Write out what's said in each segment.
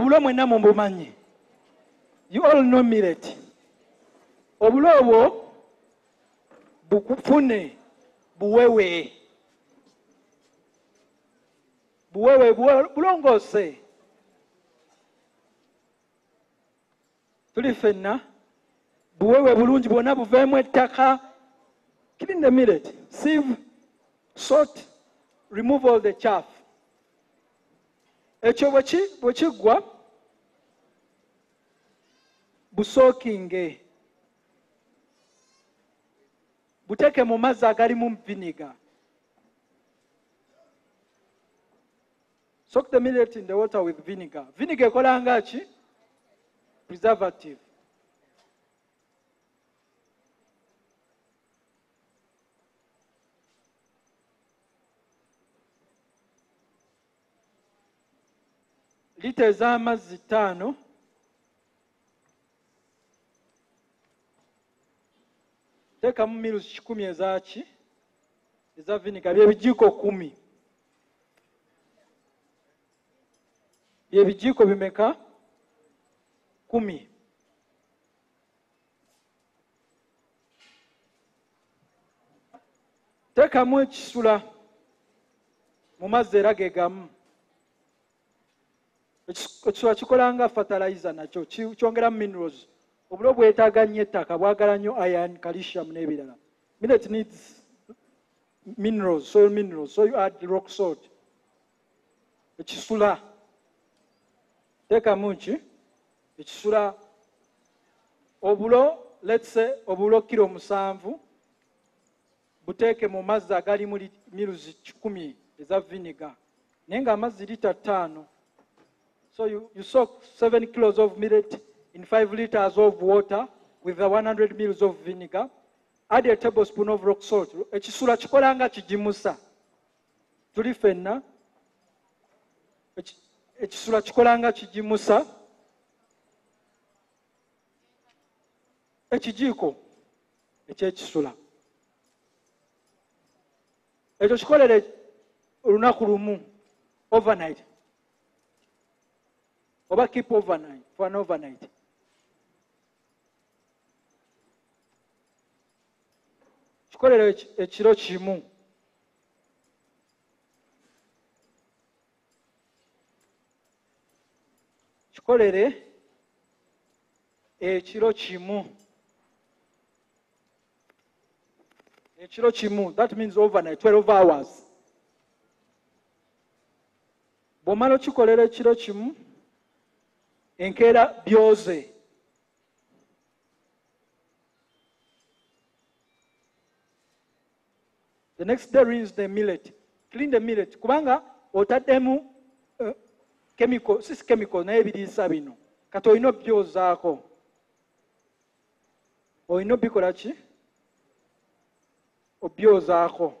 obulo mwenna mumumanyi you all know millet obulo obwo bukufune buwewe. Buwewe buwe- bulongoose. Tuli ffenna. Buwewe bulungi bwonna buveemu ettaka. Clean the millet sieve salt remove all the chaff ekyo bwe ki- bwe kiggwa busookinge. Buteeke mu mazzi agalimu viniga soak the millet in the water with vinegar. Vinegar ekola nga ki? Preservative lita ez'amazzi ttaano teekamu mirusi kikumi ezaki eza vinika byebijiiko kumi. Byebijiiko bimeka? Kumi. Teekamu ekisula. Mu mazzi era ge gamu Ekis- ekisula kikola nga fertilizer nakyo ki- kyongeramu minerals. Obulo bwetaaga nnyo ettaka bwagala nnyo iron calcium n'ebirala. Millet needs minerals soil minerals. So you add rock salt. Ekisula. Teekamu ki ekisula obulo let's say obulo kiro musanvu buteeke mu mazzi agalimu li- miruzi kikumi eza vinegar. Naye ng'amazzi lita ttaano So you, you soak seven kilos of millet in five liters of water with the 100 mils of vinegar. Add a tablespoon of rock salt. Ekisula kikola nga kigimusa. Tuli ffenna. Eki- Ekisula kikola nga kigimusa. Ekijiiko ekyekisula. Ekyo kikolere olunaku lumu overnight. Oba keep overnight for an overnight. Kikolere eki- ekiro kimu kikolere ekiro kimu ekiro kimu that means overnight 12 hours. Bw'omala okikolera ekiro kimu enkeera byoze the next day rinse the millet. Clean the millet. Kubanga otaddemu uh, chemical si chemical naye ebiriisa bino. Kati olina obyozaako olina obikola ki? Obyozaako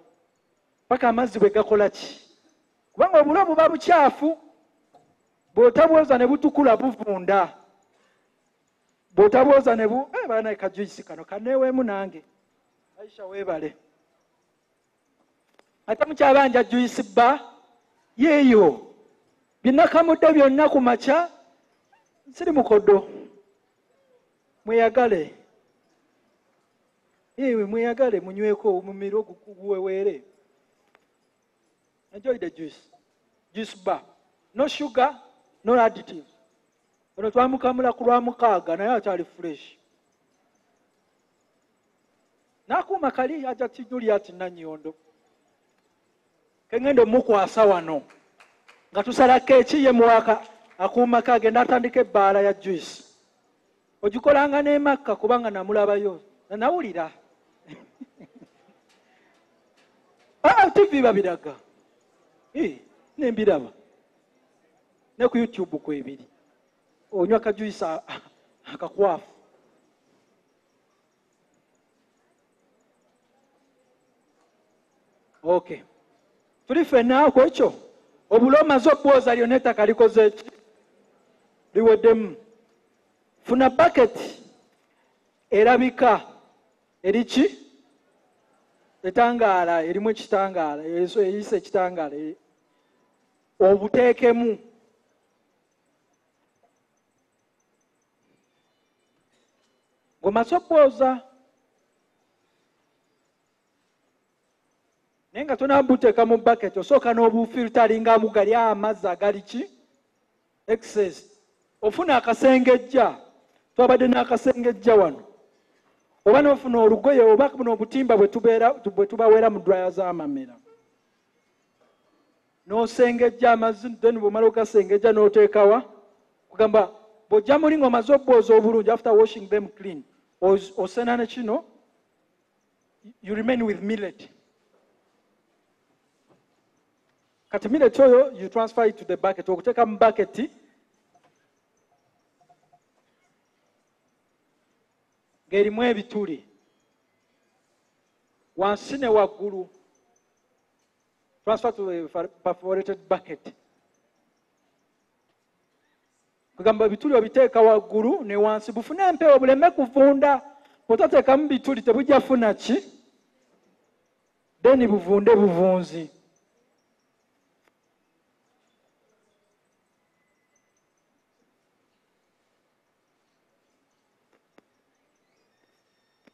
paka amazzi bwe gakola ki? Kubanga obulo buba bukyafu bw'otabwoza ne butukula buvunda. Bw'otabwoza ne bu eh, baana kajuisi kano kaneeweemu nange. Aisha weebale. Ate mukyabanja juisi bba yeeyo. Binakamudde byonna ku makya siri mukodo mweyagale. Ewe mweyagale munyweko omumiro guweweere enjoy the juice. Juice bar no sugar no additives ono twamukamula ku lwamukaaga naye akyali fresh. N'akuuma kali aja kijuliati nanyondo kengenda omukwasa wano nga tusalako ekiye muwaka akuuma ke agenda atandika ebbaala ya juice. Ogikolanga n'emakka kubanga namulabayo nawulira. Ah, tv babiraga nembiraba ne ku youtube kwebiri onywa akajuisa akakwafu okay tuli ffenna ku ekyo. Obulo omaze okwoza lyonna ettaka likoze ki? Liweddemu funa baketi erabika. Eriki etangaala. Erimu ekitangaala. Eyisa ekitangaala. Obuteekemu ng'omaze okwoza naye nga tonabuteeka mu baketi osooka n'obufilitaringamu gali amazzi agali ki? Excess. Ofuna akasengejja. Twabadde n'akasengejja wano. Oba nofuna olugoye oba buno obutimba bwe tubaweera mu draya z'amamera. N'osengejja amazzi then bwomala ogasengejja n'oteekawa kugamba bw'ojja muli ng'omaze obbooza obulungi after washing them clean osena ne kino you remain with millet. Kati millet oyo you transfer it to the bucket. Okuteeka mu baketi ng'erimu ebituli wansi ne waggulu transfer to a perforated bucket kugamba ebituli obiteeka waggulu ne wansi bufune empewo buleme kuvunda. Bwotateekamu bituli tebujja funa ki? Then buvunde buvunzi.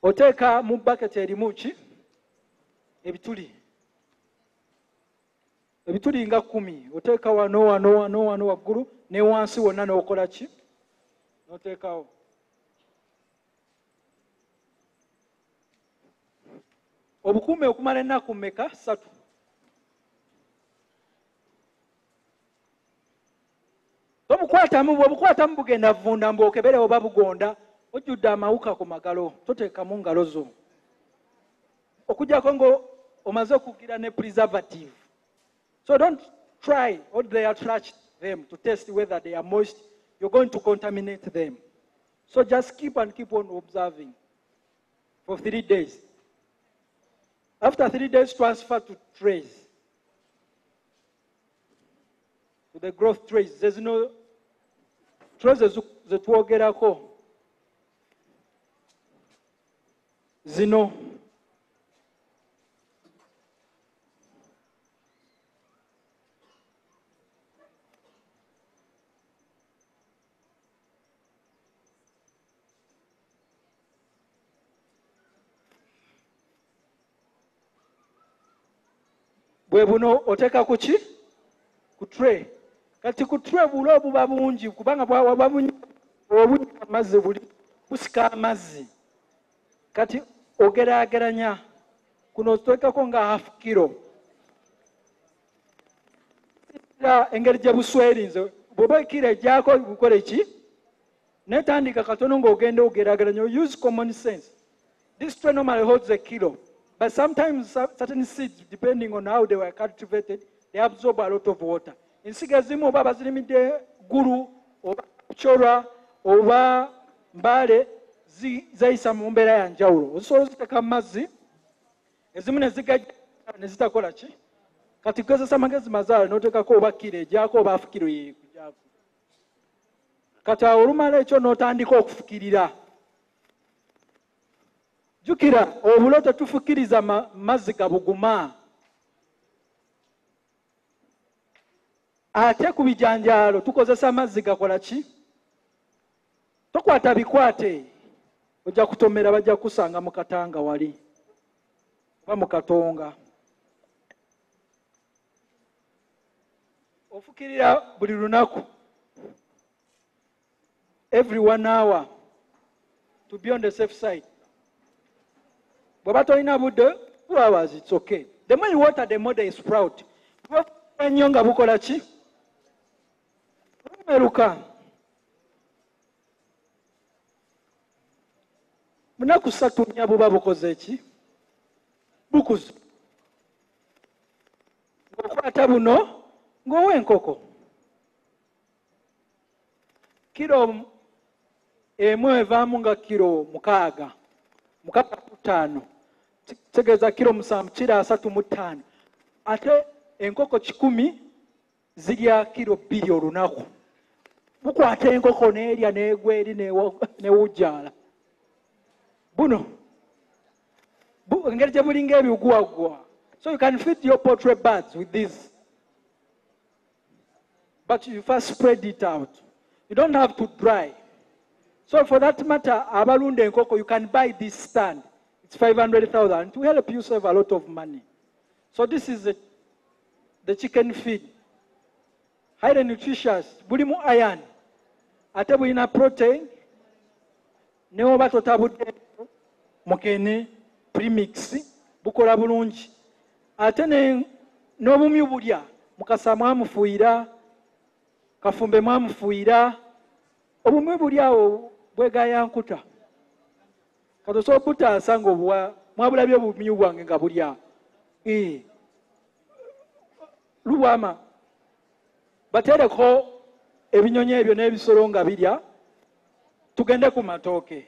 Oteeka mu baketi erimu ki? Ebituli ebituli nga kumi. Oteeka wano wano wano wano waggulu ne wansi wonna n'okola ki? N'oteekawo. Obukuume okumala ennaku mmeka? Ssatu. Tobukwatamu bwebukwatamu bugenda vunda mbwokebere oba bugonda ojjudde amawuka ku magalo toteekamu ngalo zo. Okugjako nga omaze okugira ne preservative so don't try or they are attract them to test whether they are moist. You're going to contaminate them. So just keep and keep on observing for three days. After three days transfer to trays. To the growth trays. There's no trays zetwogerako zino bwe buno oteeka ku ki? Ku tray. Kati ku tray buli obuba bungi kubanga bwaba obunya amazzi buli busika amazzi. Kati ogeraageranya kuno oteekako nga hafu kiro engeri gye buswerinze bweoba kiro ejjako bukole ki? Netandika katono ng'ogenda ogeraageranya use common sense. This tray normally holds a kilo but sometimes certain seeds depending on how they were cultivated they absorb a lot of water. Ensiga ezimu oba bazirimidde gulu oba kucyorwa oba mbaale zayisa mu mbeera ya njawulo. Ozisobola oziteeka mu mazzi ezimu nezigajja nezitakola ki? Kati kugezesa amagezi mazaala noteekako oba kiro ejyako oba afukiro yekujako kati awo olumala ekyo n'otandika okufukirira jjukira obulo tetufukiriza mazzi gabuguma ate ku bijanjaalo tukozesa mazzi gakola ki? Tokwata bikwate. Ojja kutomera bajja kusanga mu katanga wali. Oba mu katonga. Ofukirira buli lunaku. Every one hour. To be on the safe side bweba tolina budde two hours its okay. The more you water the more they sprout. Ennyo nga bukola ki? Bumeruka munaku ssatu nnya buba bukoze ki? Bukuzu ng'okwata buno ng'owa enkoko. Kiro emu evaamu nga kiro mukaaga. Mukaaga ku ttaano kitegeeza kiro musanvu kiro asatu mu ttaano. Ate enkoko kikumi zirya kiro bbiri olunaku. Bukwata enkoko n'erya n'egwa eri newujjaala. Buno. Engeri gye bulinga ebiguwagwa so you can feed your poultry birds with this. But you first spread it out. You don't have to dry. So for that matter abalunda enkoko you can buy this stand it's 500000 to help you save a lot of money. So this is the, the chicken feed. Highly nutritious. Bulimu iron. Ate bulina protein. Newoba totabudde mukene premix bukola bulungi. Ate ne- n'obumyu bulya mukasa mwamufuuyira kafumbe mwamufuuyira obumyu buli awo bwegayankuta katosobola butaasa nga obuwa mwabulabye obumyu bwange nga buli awo Eh. lubwama batereko ebinyonyi ebyo n'ebisolo nga birya. Tugende ku matooke